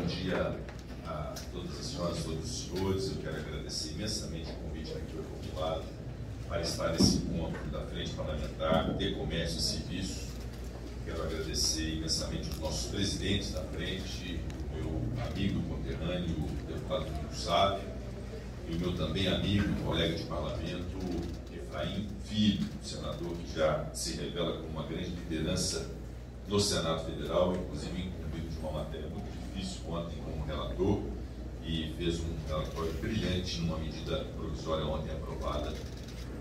bom dia a todas as senhoras, todos os senhores. Eu quero agradecer imensamente o convite que foi formulado para estar nesse encontro da Frente Parlamentar de Comércio e Serviços. Quero agradecer imensamente os nossos presidentes da frente, o meu amigo conterrâneo, o deputado Filipe Sávio, e o meu também amigo, colega de parlamento, Efraim Filho, senador que já se revela como uma grande liderança no Senado Federal, inclusive incumbido uma matéria muito difícil ontem como relator, e fez um relatório brilhante numa medida provisória ontem aprovada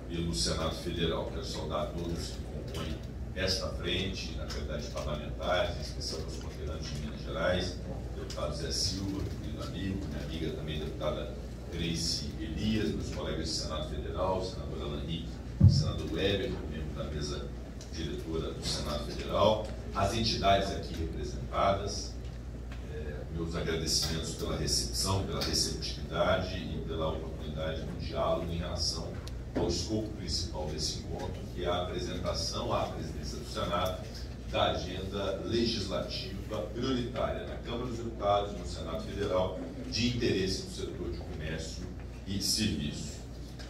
pelo Senado Federal. Quero saudar todos que compõem esta frente, na verdade parlamentares, em especial os conterrâneos de Minas Gerais, deputado Zé Silva, querido amigo, minha amiga também, deputada Grace Elias, meus colegas do Senado Federal, senador Alan Henrique, senador Weber, membro da mesa diretora do Senado Federal, as entidades aqui representadas, é, meus agradecimentos pela recepção, pela receptividade e pela oportunidade do diálogo em relação ao escopo principal desse encontro, que é a apresentação à presidência do Senado da agenda legislativa prioritária na Câmara dos Deputados, no Senado Federal, de interesse do setor de comércio e serviço.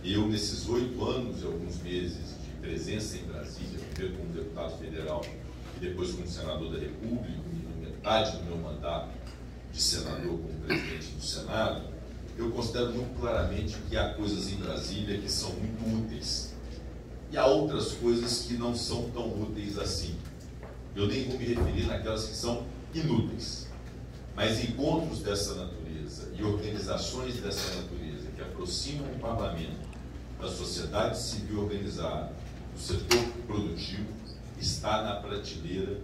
Eu, nesses oito anos e alguns meses de presença em Brasília, primeiro como deputado federal e depois como senador da República, e metade do meu mandato de senador como presidente do Senado, eu considero muito claramente que há coisas em Brasília que são muito úteis e há outras coisas que não são tão úteis assim. Eu nem vou me referir naquelas que são inúteis, mas encontros dessa natureza e organizações dessa natureza que aproximam o parlamento da sociedade civil organizada, do setor produtivo, está na prateleira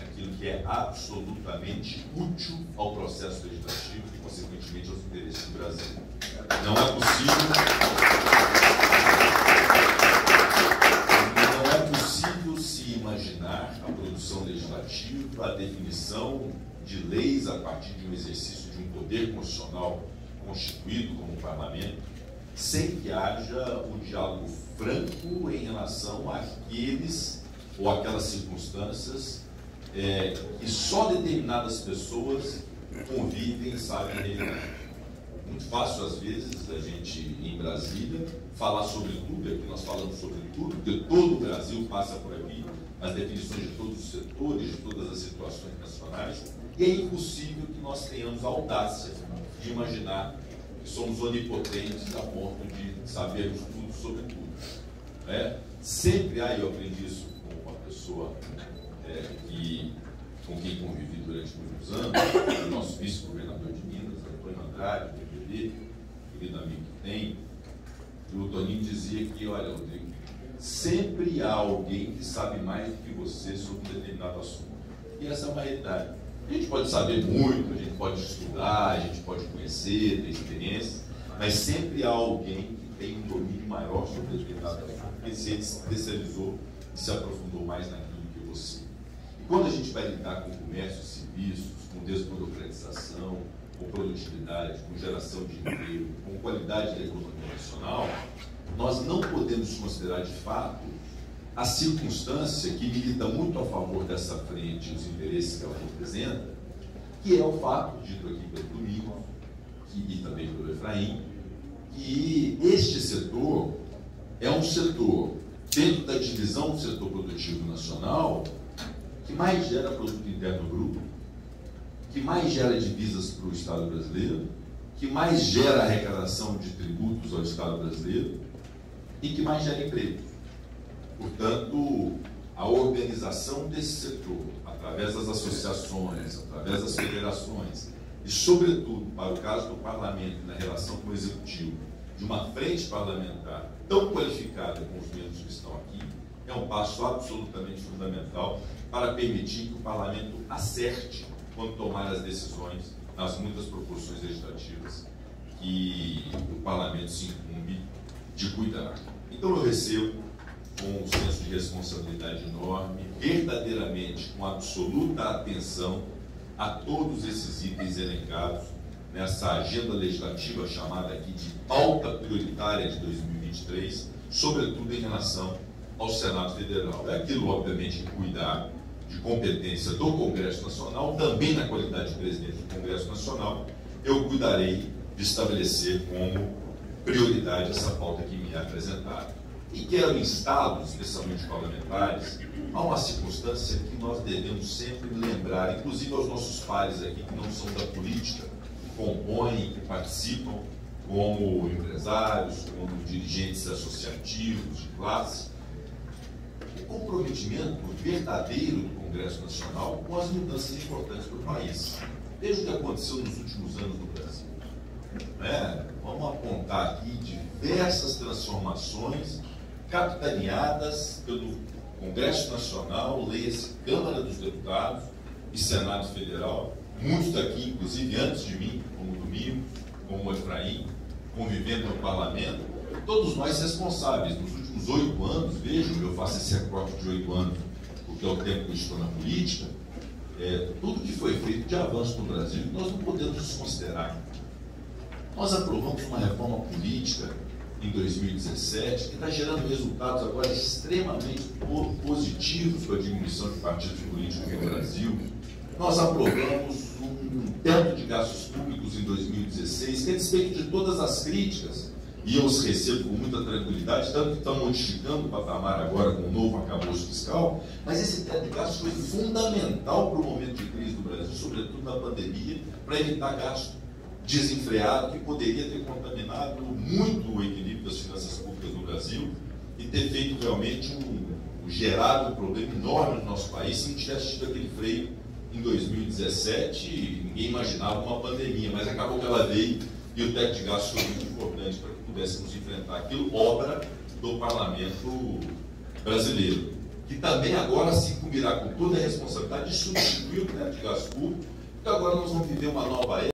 aquilo que é absolutamente útil ao processo legislativo e, consequentemente, aos interesses do Brasil. Não é possível. Não é possível se imaginar a produção legislativa, a definição de leis a partir de um exercício de um poder constitucional constituído como parlamento, sem que haja um diálogo franco em relação àqueles ou aquelas circunstâncias é, que só determinadas pessoas convivem e sabem realidade. Muito fácil, às vezes, a gente, em Brasília, falar sobre tudo, aqui nós falamos sobre tudo, porque todo o Brasil passa por aqui, as definições de todos os setores, de todas as situações nacionais, e é impossível que nós tenhamos a audácia de imaginar que somos onipotentes a ponto de sabermos tudo sobre tudo. Né? Sempre há, eu aprendi isso com uma pessoa é, que, com quem convivi durante muitos anos, o nosso vice-governador de Minas, Antônio Andrade, PPD, querido amigo que tem, o Toninho dizia que, olha, Rodrigo, sempre há alguém que sabe mais do que você sobre um determinado assunto. E essa é uma realidade. A gente pode saber muito, a gente pode estudar, a gente pode conhecer, ter experiência, mas sempre há alguém que tem um domínio maior sobre determinado assunto, porque se especializou e se aprofundou mais naquilo que você. Quando a gente vai lidar com comércio, serviços, com desburocratização, com produtividade, com geração de emprego, com qualidade da economia nacional, nós não podemos considerar de fato a circunstância que milita muito a favor dessa frente e os interesses que ela representa, que é o fato, dito aqui pelo Domingo e também pelo Efraim, que este setor é um setor, dentro da divisão do setor produtivo nacional, que mais gera produto interno bruto, que mais gera divisas para o Estado brasileiro, que mais gera arrecadação de tributos ao Estado brasileiro e que mais gera emprego. Portanto, a organização desse setor, através das associações, através das federações, e, sobretudo, para o caso do parlamento, na relação com o executivo, de uma frente parlamentar tão qualificada como os membros que estão aqui, é um passo absolutamente fundamental para permitir que o parlamento acerte quando tomar as decisões nas muitas proporções legislativas que o parlamento se incumbe de cuidar. Então eu recebo com um senso de responsabilidade enorme, verdadeiramente com absoluta atenção a todos esses itens elencados nessa agenda legislativa chamada aqui de pauta prioritária de 2023, sobretudo em relação ao Senado Federal. É aquilo, obviamente, cuidar de competência do Congresso Nacional, também na qualidade de presidente do Congresso Nacional, eu cuidarei de estabelecer como prioridade essa pauta que me é apresentada. E quero instalos, especialmente parlamentares, a uma circunstância que nós devemos sempre lembrar, inclusive aos nossos pares aqui que não são da política, que compõem, que participam, como empresários, como dirigentes associativos de classe, comprometimento verdadeiro do Congresso Nacional com as mudanças importantes para o país. Veja o que aconteceu nos últimos anos no Brasil. É, vamos apontar aqui diversas transformações capitaneadas pelo Congresso Nacional, leia-se Câmara dos Deputados e Senado Federal, muitos daqui, inclusive antes de mim, como Domingo, como Efraim, convivendo no parlamento, todos nós responsáveis. Nos últimos oito anos, vejam, eu faço esse recorte de oito anos, porque é o tempo que eu estou na política, é, tudo que foi feito de avanço no Brasil, nós não podemos desconsiderar. Nós aprovamos uma reforma política em 2017 que está gerando resultados agora extremamente positivos para a diminuição de partidos políticos no Brasil. Nós aprovamos um teto de gastos públicos em 2016 que, a despeito de todas as críticas, e eu os recebo com muita tranquilidade, tanto que estão modificando o patamar agora com o novo acabouço fiscal, mas esse teto de gastos foi fundamental para o momento de crise do Brasil, sobretudo na pandemia, para evitar gasto desenfreado que poderia ter contaminado muito o equilíbrio das finanças públicas no Brasil e ter feito realmente um, um gerado um problema enorme no nosso país se não tivesse tido aquele freio em 2017, ninguém imaginava uma pandemia, mas acabou que ela veio e o teto de gastos foi muito importante para que pudéssemos enfrentar aquilo, obra do parlamento brasileiro, que também agora se incumbirá com toda a responsabilidade de substituir o teto de gastos público, porque agora nós vamos viver uma nova era.